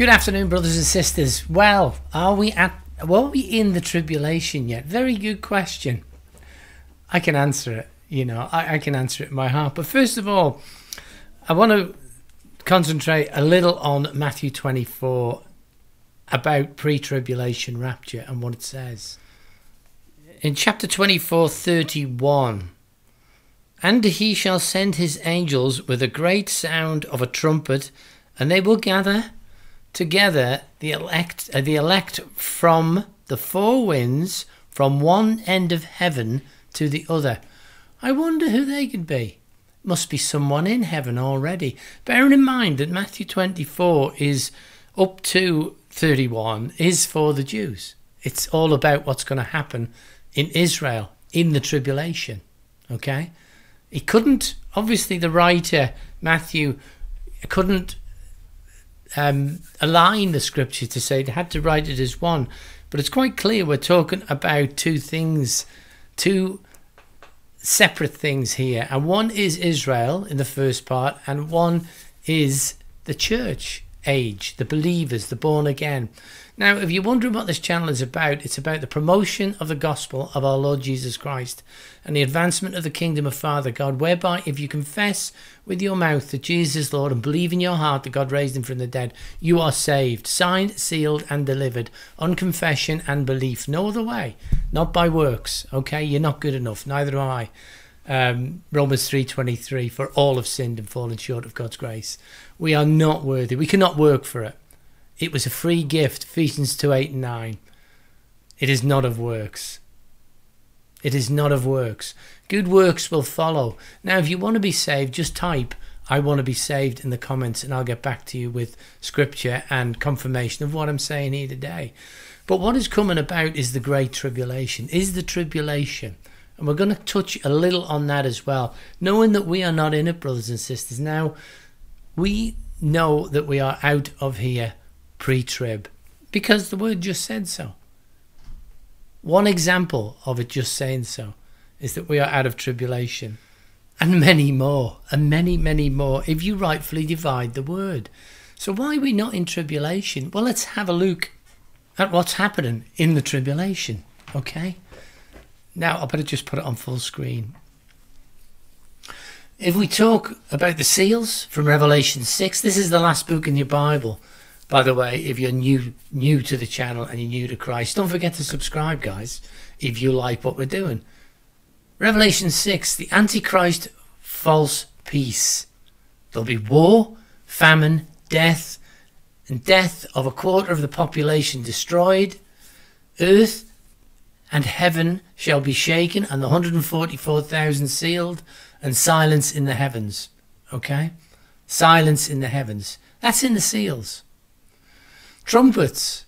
Good afternoon, brothers and sisters. Well, are we at well, are we in the tribulation yet? Very good question. I can answer it, you know, I, I can answer it in my heart. But first of all, I want to concentrate a little on Matthew 24 about pre tribulation rapture and what it says. In chapter 24, 31, and he shall send his angels with a great sound of a trumpet, and they will gather together the elect, uh, the elect from the four winds, from one end of heaven to the other. I wonder who they could be. Must be someone in heaven already. Bearing in mind that Matthew 24 is up to 31 is for the Jews. It's all about what's going to happen in Israel in the tribulation. Okay? He couldn't, obviously, the writer, Matthew, couldn't um, align the scripture to say they had to write it as one. But it's quite clear we're talking about two things, two separate things here. And one is Israel in the first part, and one is the church age, the believers, the born again. Now, if you're wondering what this channel is about, it's about the promotion of the gospel of our Lord Jesus Christ and the advancement of the kingdom of Father God, whereby if you confess with your mouth that Jesus is Lord and believe in your heart that God raised him from the dead, you are saved, signed, sealed, and delivered on confession and belief. No other way, not by works. Okay, you're not good enough, neither am I. Um, Romans 3:23 for all have sinned and fallen short of God's grace. We are not worthy. We cannot work for it. It was a free gift, Ephesians 2 8 and 9. It is not of works. It is not of works. Good works will follow. Now, if you want to be saved, just type, I want to be saved in the comments, and I'll get back to you with scripture and confirmation of what I'm saying here today. But what is coming about is the Great Tribulation, is the tribulation. And we're going to touch a little on that as well, knowing that we are not in it, brothers and sisters. Now, we know that we are out of here pre trib because the word just said so. One example of it just saying so is that we are out of tribulation. And many more, and many, many more, if you rightfully divide the word. So, why are we not in tribulation? Well, let's have a look at what's happening in the tribulation, okay? Now, I better just put it on full screen. If we talk about the seals from Revelation 6, this is the last book in your Bible. By the way, if you're new new to the channel and you're new to Christ, don't forget to subscribe, guys, if you like what we're doing. Revelation 6, the Antichrist false peace. There'll be war, famine, death, and death of a quarter of the population destroyed. Earth and heaven shall be shaken, and the 144,000 sealed, and silence in the heavens. Okay? Silence in the heavens. That's in the seals. Trumpets.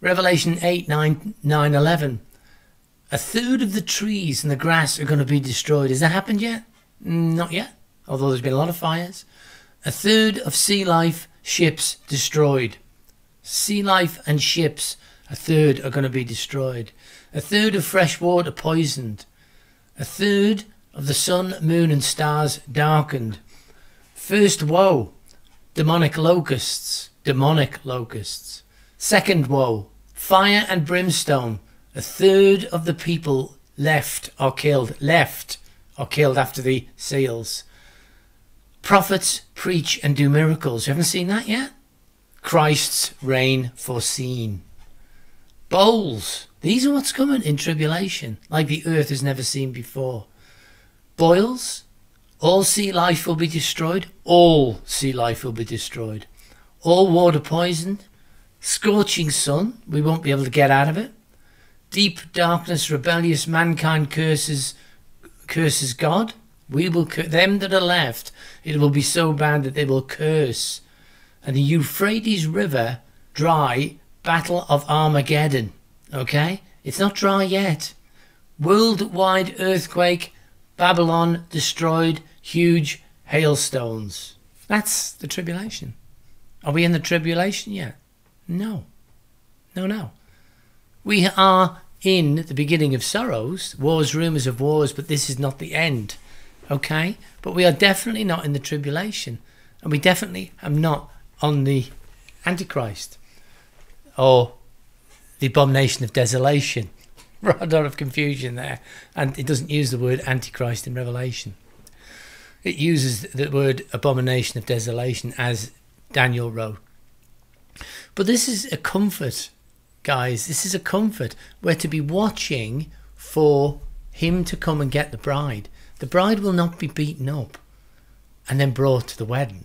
Revelation 8, 9, 9 11. A third of the trees and the grass are going to be destroyed. Has that happened yet? Mm, not yet, although there's been a lot of fires. A third of sea life ships destroyed. Sea life and ships, a third are going to be destroyed. A third of fresh water poisoned. A third of the sun, moon, and stars darkened. First woe, demonic locusts demonic locusts. Second woe, fire and brimstone. A third of the people left or killed, left or killed after the seals. Prophets preach and do miracles. You haven't seen that yet? Christ's reign foreseen. Bowls. These are what's coming in tribulation, like the earth has never seen before. Boils. All sea life will be destroyed. All sea life will be destroyed all water poisoned, scorching sun, we won't be able to get out of it. Deep darkness, rebellious mankind curses curses God. We will cur- them that are left. It will be so bad that they will curse. And the Euphrates River dry. Battle of Armageddon. Okay, it's not dry yet. Worldwide earthquake. Babylon destroyed. Huge hailstones. That's the tribulation. Are we in the tribulation yet? No. No, no. We are in the beginning of sorrows, wars, rumours of wars, but this is not the end. Okay? But we are definitely not in the tribulation. And we definitely are not on the Antichrist or the abomination of desolation. lot of confusion there. And it doesn't use the word Antichrist in Revelation. It uses the word abomination of desolation as Daniel wrote. But this is a comfort, guys. This is a comfort. We're to be watching for him to come and get the bride. The bride will not be beaten up and then brought to the wedding.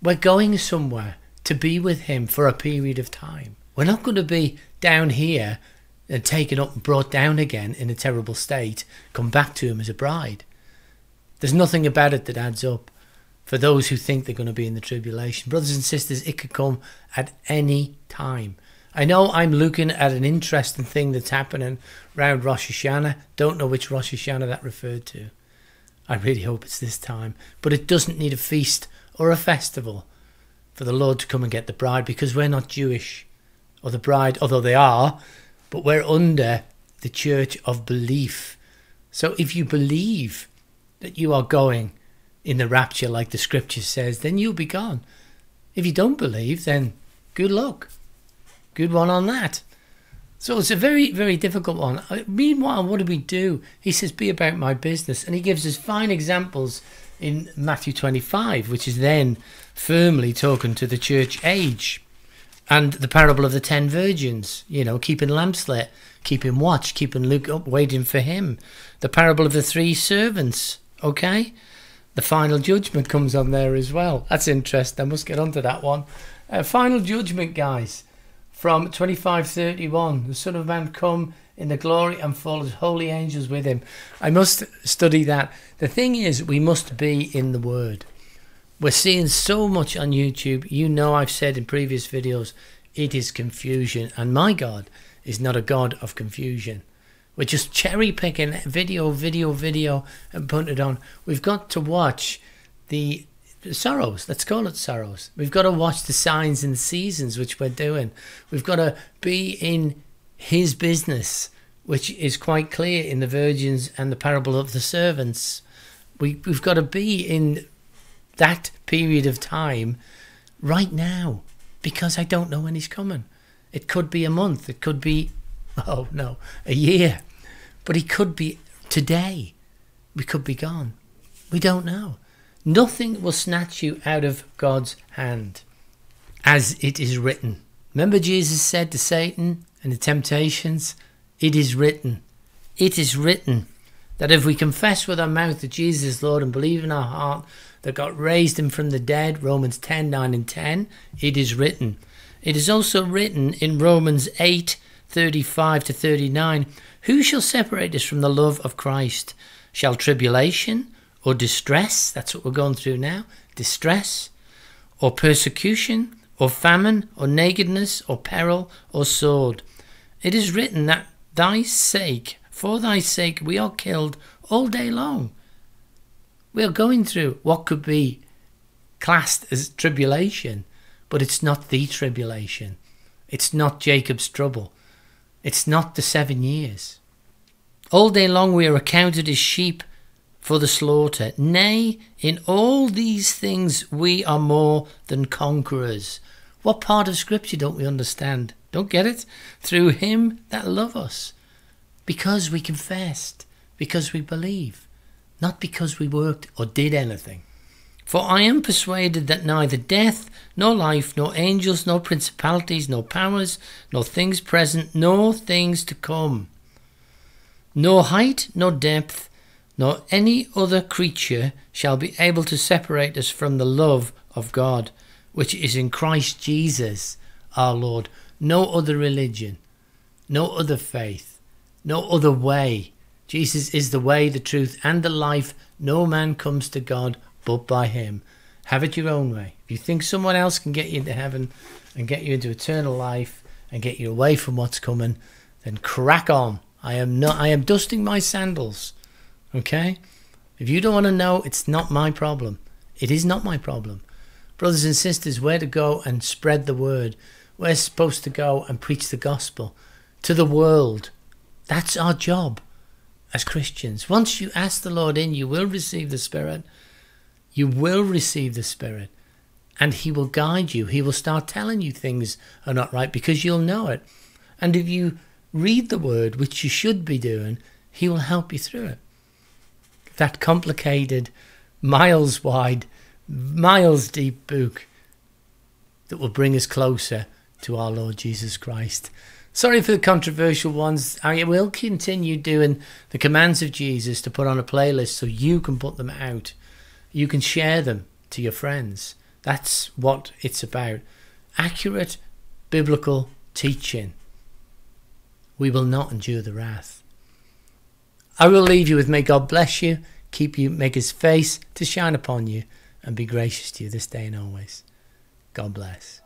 We're going somewhere to be with him for a period of time. We're not going to be down here and taken up and brought down again in a terrible state, come back to him as a bride. There's nothing about it that adds up for those who think they're going to be in the tribulation. Brothers and sisters, it could come at any time. I know I'm looking at an interesting thing that's happening around Rosh Hashanah. Don't know which Rosh Hashanah that referred to. I really hope it's this time. But it doesn't need a feast or a festival for the Lord to come and get the bride because we're not Jewish. Or the bride, although they are, but we're under the church of belief. So if you believe that you are going in the rapture like the scripture says, then you'll be gone. If you don't believe, then good luck. Good one on that. So it's a very, very difficult one. Uh, meanwhile, what do we do? He says, Be about my business. And he gives us fine examples in Matthew 25, which is then firmly talking to the church age and the parable of the ten virgins, you know, keeping lamps lit, keeping watch, keeping Luke up, waiting for him. The parable of the three servants, okay? The final judgment comes on there as well. That's interesting. I must get onto that one. Uh, final judgment, guys, from 2531. The Son of Man come in the glory and full of holy angels with him. I must study that. The thing is, we must be in the Word. We're seeing so much on YouTube. You know, I've said in previous videos, it is confusion. And my God is not a God of confusion. We're just cherry picking video, video, video, and putting it on. We've got to watch the sorrows. Let's call it sorrows. We've got to watch the signs and the seasons, which we're doing. We've got to be in His business, which is quite clear in the virgins and the parable of the servants. We, we've got to be in that period of time right now because I don't know when he's coming. It could be a month, it could be, oh no, a year, but he could be today. We could be gone. We don't know. Nothing will snatch you out of God's hand, as it is written. Remember, Jesus said to Satan and the temptations, It is written. It is written that if we confess with our mouth that Jesus is Lord and believe in our heart that God raised him from the dead, Romans 10 9 and 10, it is written. It is also written in Romans 8 35 to 39 Who shall separate us from the love of Christ? Shall tribulation or distress, that's what we're going through now, distress, or persecution, or famine, or nakedness, or peril, or sword? It is written that thy sake for thy sake we are killed all day long. We are going through what could be classed as tribulation, but it's not the tribulation. It's not Jacob's trouble. It's not the seven years. All day long we are accounted as sheep for the slaughter. Nay, in all these things we are more than conquerors. What part of Scripture don't we understand? Don't get it? Through him that love us. Because we confessed, because we believe, not because we worked or did anything. For I am persuaded that neither death, nor life, nor angels, nor principalities, nor powers, nor things present, nor things to come, nor height, nor depth, nor any other creature shall be able to separate us from the love of God, which is in Christ Jesus our Lord. No other religion, no other faith, no other way. Jesus is the way, the truth, and the life. No man comes to God but by him. Have it your own way. If you think someone else can get you into heaven and get you into eternal life and get you away from what's coming, then crack on. I am not I am dusting my sandals. Okay? If you don't want to know, it's not my problem. It is not my problem. Brothers and sisters, where to go and spread the word. We're supposed to go and preach the gospel to the world that's our job as Christians. Once you ask the Lord in, you will receive the Spirit. You will receive the Spirit. and he will guide you. He will start telling you things are not right because you'll know it. And if you read the word, which you should be doing, he will help you through it. That complicated, miles wide, miles deep book that will bring us closer to our Lord Jesus Christ. Sorry for the controversial ones. I will continue doing the commands of Jesus to put on a playlist so you can put them out. You can share them to your friends. That's what it's about. Accurate biblical teaching. We will not endure the wrath. I will leave you with may God bless you, keep you, make his face to shine upon you, and be gracious to you this day and always. God bless.